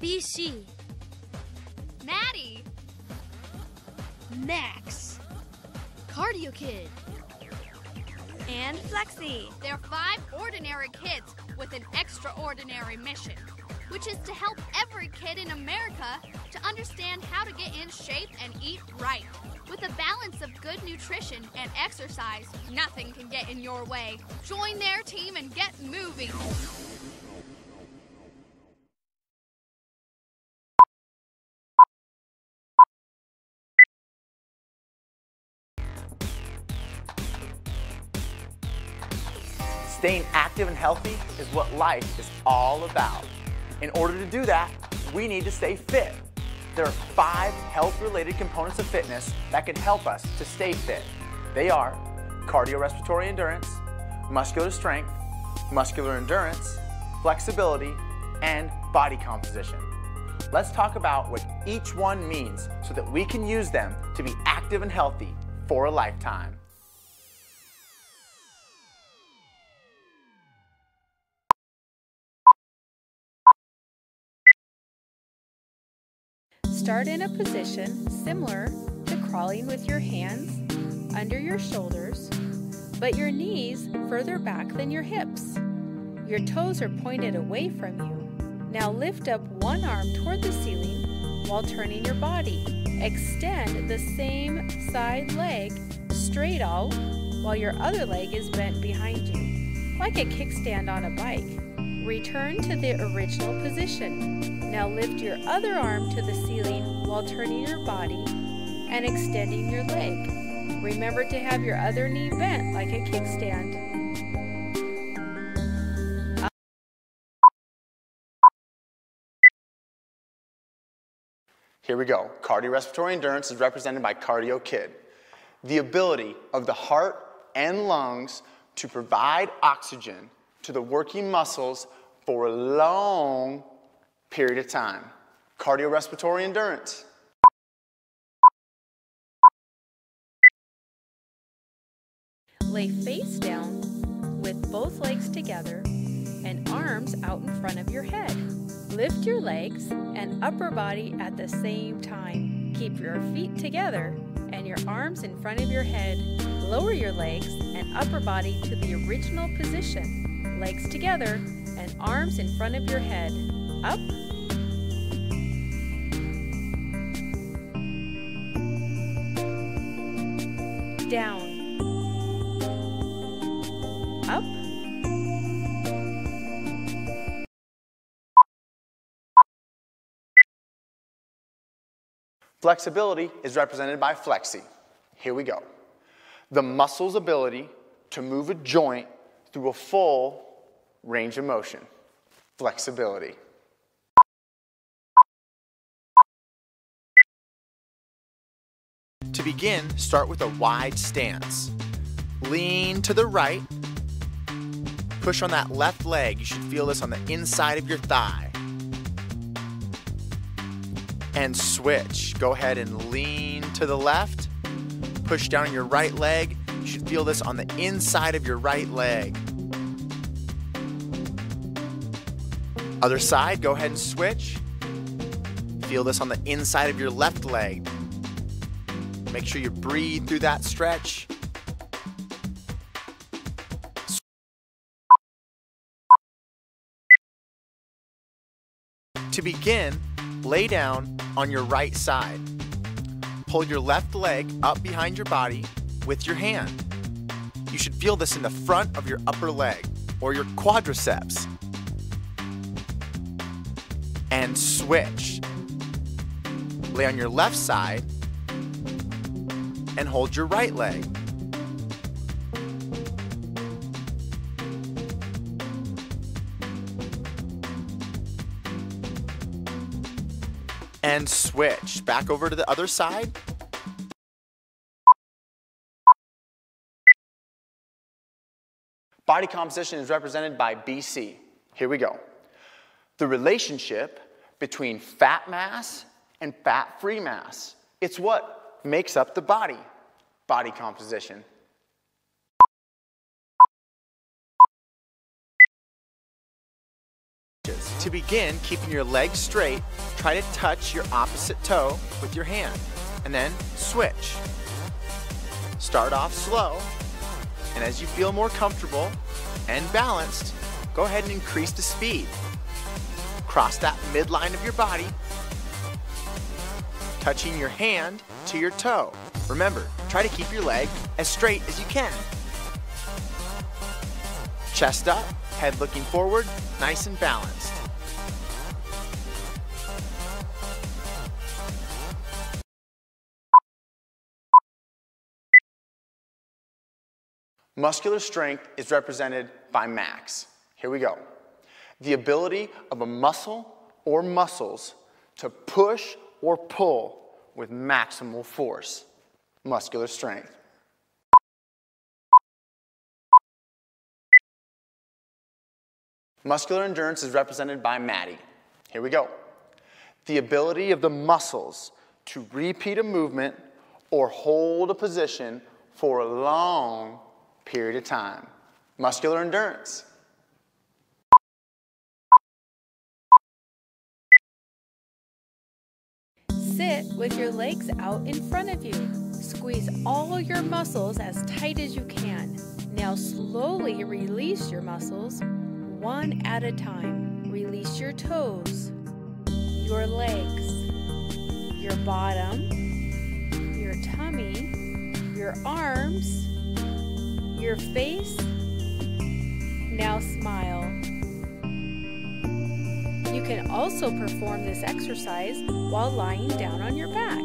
BC. Maddie. Max. Cardio Kid. And Flexi. They're five ordinary kids with an extraordinary mission, which is to help every kid in America to understand how to get in shape and eat right. With a balance of good nutrition and exercise, nothing can get in your way. Join their team and get moving. Staying active and healthy is what life is all about. In order to do that, we need to stay fit. There are five health-related components of fitness that can help us to stay fit. They are cardiorespiratory endurance, muscular strength, muscular endurance, flexibility, and body composition. Let's talk about what each one means so that we can use them to be active and healthy for a lifetime. Start in a position similar to crawling with your hands under your shoulders, but your knees further back than your hips. Your toes are pointed away from you. Now lift up one arm toward the ceiling while turning your body. Extend the same side leg straight out while your other leg is bent behind you, like a kickstand on a bike. Return to the original position. Now lift your other arm to the ceiling while turning your body and extending your leg. Remember to have your other knee bent like a kickstand. Here we go. Cardiorespiratory endurance is represented by Cardio Kid. The ability of the heart and lungs to provide oxygen to the working muscles for a long period of time. Cardiorespiratory endurance. Lay face down with both legs together and arms out in front of your head. Lift your legs and upper body at the same time. Keep your feet together and your arms in front of your head. Lower your legs and upper body to the original position. Legs together and arms in front of your head. Up. Down. Up. Flexibility is represented by flexi. Here we go. The muscle's ability to move a joint through a full range of motion. Flexibility. To begin, start with a wide stance. Lean to the right. Push on that left leg. You should feel this on the inside of your thigh. And switch. Go ahead and lean to the left. Push down your right leg. You should feel this on the inside of your right leg. Other side, go ahead and switch. Feel this on the inside of your left leg. Make sure you breathe through that stretch. To begin, lay down on your right side. Pull your left leg up behind your body with your hand. You should feel this in the front of your upper leg or your quadriceps. And switch. Lay on your left side and hold your right leg. And switch. Back over to the other side. Body composition is represented by BC. Here we go. The relationship between fat mass and fat free mass. It's what makes up the body. Body composition. To begin keeping your legs straight, try to touch your opposite toe with your hand and then switch. Start off slow, and as you feel more comfortable and balanced, go ahead and increase the speed. Cross that midline of your body, touching your hand to your toe. Remember, try to keep your leg as straight as you can. Chest up, head looking forward, nice and balanced. Muscular strength is represented by max. Here we go. The ability of a muscle or muscles to push or pull with maximal force. Muscular strength. Muscular endurance is represented by Maddie. Here we go. The ability of the muscles to repeat a movement or hold a position for a long period of time. Muscular endurance. Sit with your legs out in front of you. Squeeze all your muscles as tight as you can. Now slowly release your muscles one at a time. Release your toes, your legs, your bottom, your tummy, your arms, your face. Now smile. You can also perform this exercise while lying down on your back.